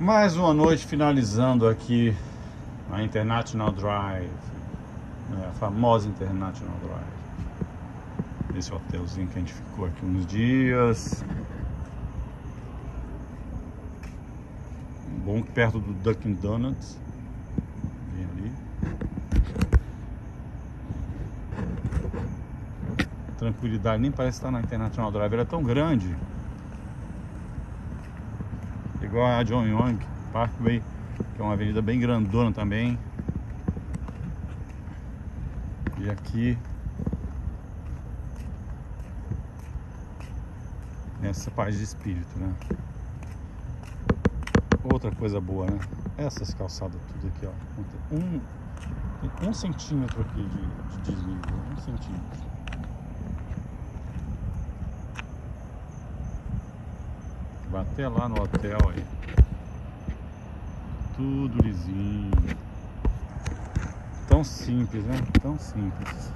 Mais uma noite finalizando aqui a International Drive, né, a famosa International Drive. Esse hotelzinho que a gente ficou aqui uns dias. Bom perto do Dunkin' Donuts. Bem ali. Tranquilidade, nem parece estar na International Drive, ela é tão grande igual a John Young Parkway, que é uma avenida bem grandona também. E aqui essa paz de espírito, né? Outra coisa boa, né? Essas calçadas tudo aqui, ó. Um, um centímetro aqui de, de desnível, um centímetro. Vai até lá no hotel aí. Tudo lisinho. Tão simples, né? Tão simples.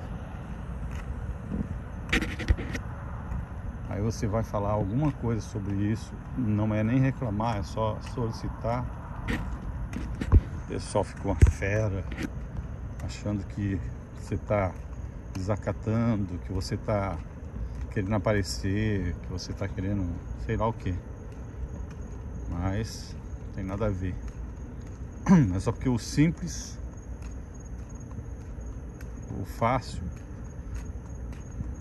Aí você vai falar alguma coisa sobre isso. Não é nem reclamar, é só solicitar. O pessoal ficou uma fera. Achando que você está desacatando, que você está querendo aparecer, que você está querendo sei lá o que. Mas tem nada a ver. É só porque o simples, o fácil,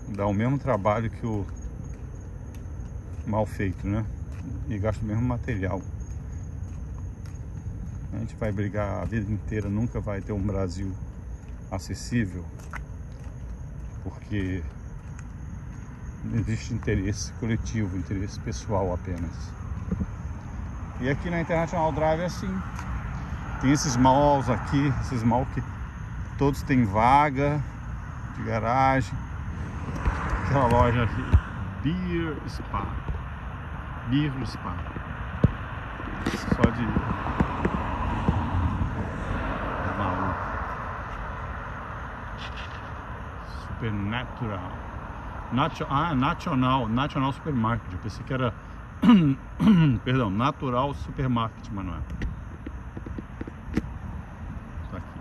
dá o mesmo trabalho que o mal feito, né? E gasta o mesmo material. A gente vai brigar a vida inteira, nunca vai ter um Brasil acessível, porque existe interesse coletivo, interesse pessoal apenas. E aqui na International Drive é assim. Tem esses malls aqui, esses malls que todos têm vaga de garagem. Aquela loja aqui, Beer Spa. Beer Spa. Só de maluco. Supernatural. Nation... Ah, Nacional, Nacional Supermarket. Eu pensei que era Perdão, Natural Supermarket, Manuel. Tá aqui.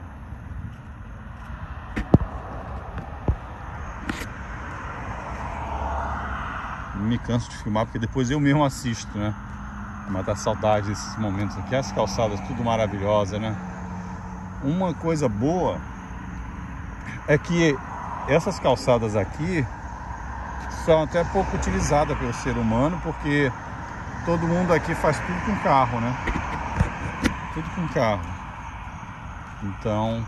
Me canso de filmar porque depois eu mesmo assisto, né? Matar saudade desses momentos aqui. As calçadas tudo maravilhosa, né? Uma coisa boa é que essas calçadas aqui são até pouco utilizadas pelo ser humano porque todo mundo aqui faz tudo com carro, né? Tudo com carro. Então,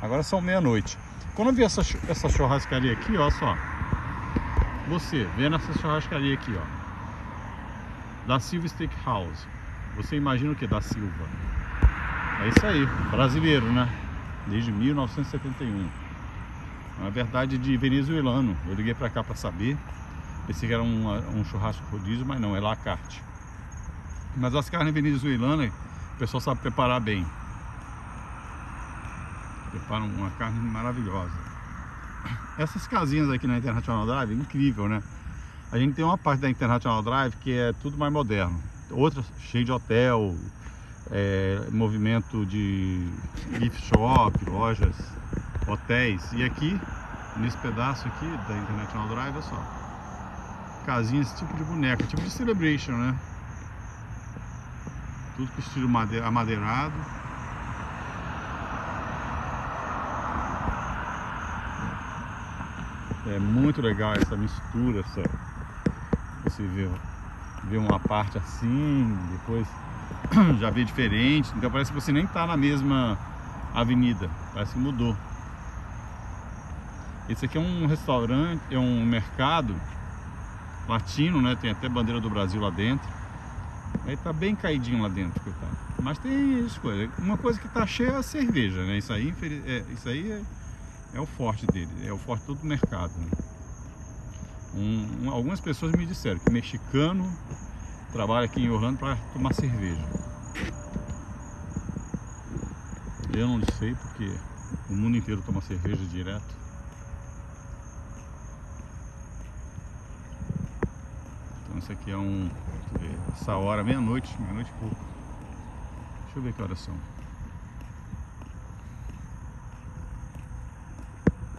agora são meia-noite. Quando eu vi essa, essa churrascaria aqui, ó só. Você, vendo essa churrascaria aqui, ó. Da Silva Steakhouse. Você imagina o que? Da Silva. É isso aí, brasileiro, né? Desde 1971. Na verdade, de venezuelano. Eu liguei pra cá pra saber. Pensei que era um, um churrasco rodízio, mas não, é la carte. Mas as carnes venezuelanas, o pessoal sabe preparar bem. Preparam uma carne maravilhosa. Essas casinhas aqui na International Drive, incrível, né? A gente tem uma parte da International Drive que é tudo mais moderno. Outra cheia de hotel, é, movimento de gift shop, lojas, hotéis. E aqui, nesse pedaço aqui da International Drive, é só casinhas, tipo de boneca, tipo de celebration, né? Tudo com estilo amadeirado. É muito legal essa mistura, você vê, vê uma parte assim, depois já vê diferente, então parece que você nem está na mesma avenida, parece que mudou. Esse aqui é um restaurante, é um mercado latino, né? Tem até bandeira do Brasil lá dentro. Aí tá bem caidinho lá dentro, coitado. Mas tem as coisas. Uma coisa que tá cheia é a cerveja, né? Isso aí, é, isso aí é, é o forte dele, é o forte todo o mercado. Né? Um, um, algumas pessoas me disseram que mexicano trabalha aqui em Orlando para tomar cerveja. Eu não sei porque o mundo inteiro toma cerveja direto. Isso aqui é um. Essa hora, meia-noite, meia-noite e pouco. Deixa eu ver que horas são.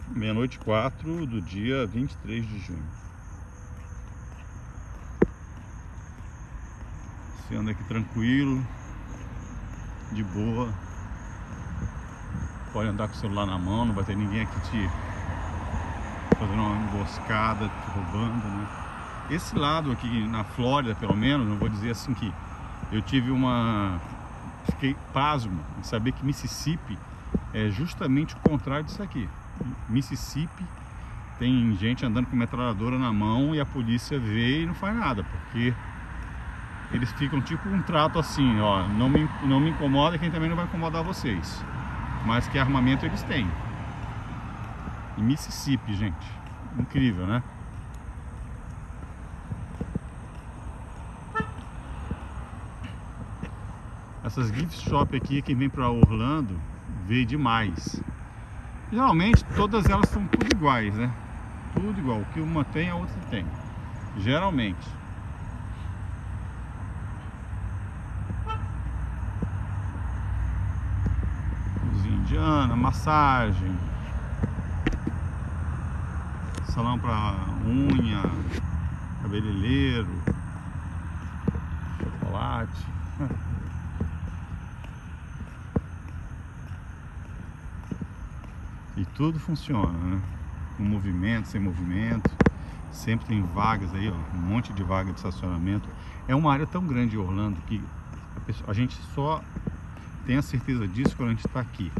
Meia-noite quatro do dia 23 de junho. Você anda aqui tranquilo, de boa. Pode andar com o celular na mão, não vai ter ninguém aqui te fazendo uma emboscada, te roubando, né? Esse lado aqui na Flórida, pelo menos, não vou dizer assim que eu tive uma fiquei pasmo em saber que Mississippi é justamente o contrário disso aqui. Mississippi tem gente andando com metralhadora na mão e a polícia vê e não faz nada, porque eles ficam tipo um trato assim, ó, não me, não me incomoda, quem também não vai incomodar vocês. Mas que armamento eles têm. Mississippi, gente. Incrível, né? Essas gift shop aqui, quem vem para Orlando, vê demais. Geralmente todas elas são tudo iguais, né? Tudo igual. O que uma tem, a outra tem. Geralmente. Cozinha indiana, massagem. Salão para unha, cabeleireiro, chocolate. E tudo funciona, né? Com movimento, sem movimento. Sempre tem vagas aí, ó, um monte de vaga de estacionamento. É uma área tão grande em Orlando que a, pessoa, a gente só tem a certeza disso quando a gente está aqui.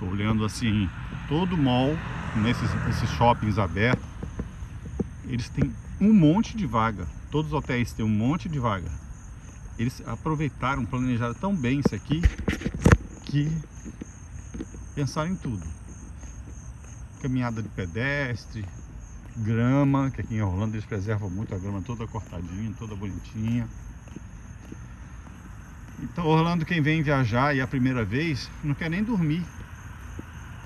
Olhando assim, todo mall, nesses, nesses shoppings abertos, eles têm um monte de vaga. Todos os hotéis têm um monte de vaga. Eles aproveitaram, planejaram tão bem isso aqui que pensaram em tudo caminhada de pedestre, grama, que aqui em Orlando eles preservam muito a grama toda cortadinha, toda bonitinha. Então Orlando quem vem viajar e é a primeira vez, não quer nem dormir.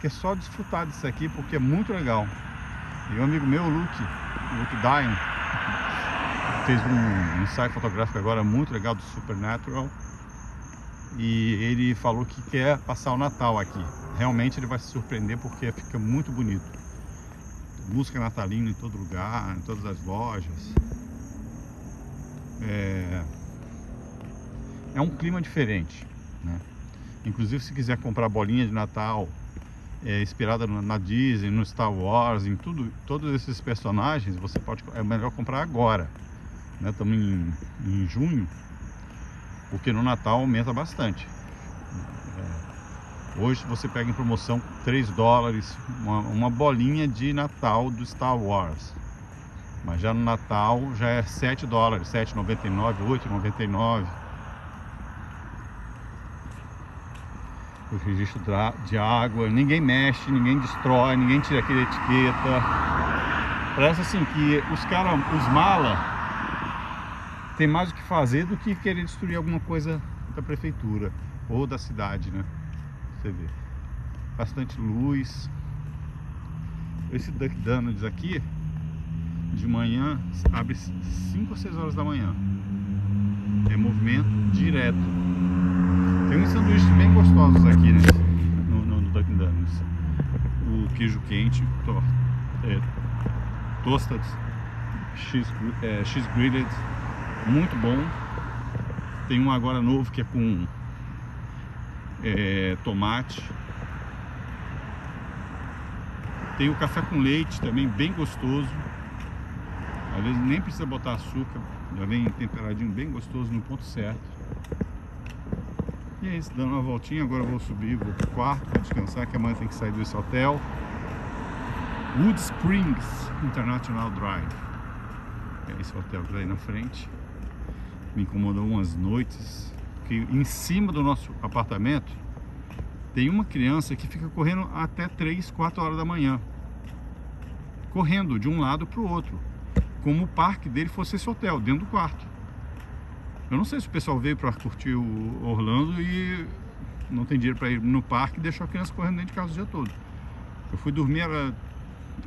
Quer só desfrutar disso aqui porque é muito legal. E um amigo meu, o Luke, Luke Dine, fez um ensaio fotográfico agora muito legal do Supernatural. E ele falou que quer passar o Natal aqui realmente ele vai se surpreender porque fica muito bonito. Música natalina em todo lugar, em todas as lojas. É, é um clima diferente, né? Inclusive se quiser comprar bolinha de Natal é, inspirada na Disney, no Star Wars, em tudo, todos esses personagens, você pode é melhor comprar agora. Né? Estamos em, em junho, porque no Natal aumenta bastante. Hoje você pega em promoção 3 dólares, uma, uma bolinha de Natal do Star Wars. Mas já no Natal já é 7 dólares, 7,99, 8,99. O registro de água, ninguém mexe, ninguém destrói, ninguém tira aquela etiqueta. Parece assim que os caras, os mala, tem mais o que fazer do que querer destruir alguma coisa da prefeitura ou da cidade, né? Você vê. Bastante luz. Esse Duck Donuts aqui, de manhã, abre 5 ou 6 horas da manhã. É movimento direto. Tem uns sanduíches bem gostosos aqui né, no, no, no Duck Donuts. O queijo quente, to, é, toasted, cheese, é, cheese grilled, muito bom. Tem um agora novo que é com é, tomate. Tem o café com leite também, bem gostoso. Às vezes nem precisa botar açúcar, já vem temperadinho bem gostoso no ponto certo. E é isso, dando uma voltinha, agora eu vou subir, vou pro quarto para descansar, que amanhã tem que sair desse hotel. Wood Springs International Drive. É esse hotel que tá aí na frente. Me incomodou umas noites que em cima do nosso apartamento tem uma criança que fica correndo até 3, 4 horas da manhã. Correndo de um lado para o outro. Como o parque dele fosse esse hotel, dentro do quarto. Eu não sei se o pessoal veio para curtir o Orlando e não tem dinheiro para ir no parque e deixou a criança correndo dentro de casa o dia todo. Eu fui dormir, era,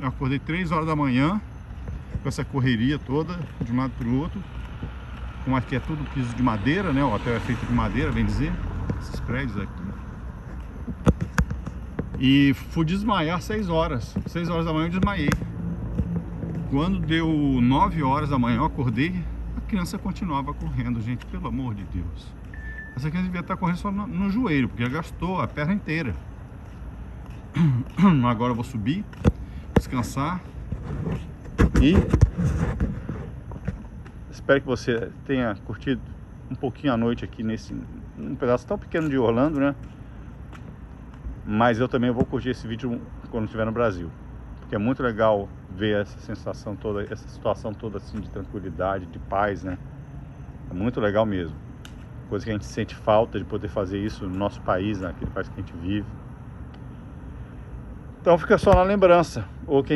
acordei 3 horas da manhã, com essa correria toda, de um lado para o outro como aqui é tudo piso de madeira, né? O hotel é feito de madeira, bem dizer. esses prédios aqui. E fui desmaiar 6 horas. 6 horas da manhã eu desmaiei. Quando deu 9 horas da manhã eu acordei, a criança continuava correndo, gente, pelo amor de Deus. Essa criança devia estar correndo só no, no joelho, porque ela gastou a perna inteira. Agora eu vou subir, descansar e espero que você tenha curtido um pouquinho a noite aqui nesse um pedaço tão pequeno de Orlando, né? Mas eu também vou curtir esse vídeo quando estiver no Brasil, porque é muito legal ver essa sensação toda, essa situação toda assim de tranquilidade, de paz, né? É muito legal mesmo. Coisa que a gente sente falta de poder fazer isso no nosso país, naquele né? país que a gente vive. Então fica só na lembrança, ou quem